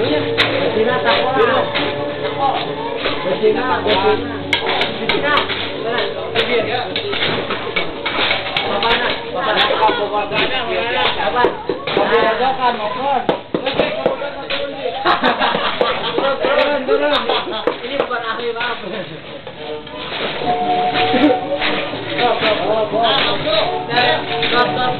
Betina sakola. Ini bukan ahli rap. Stop, stop,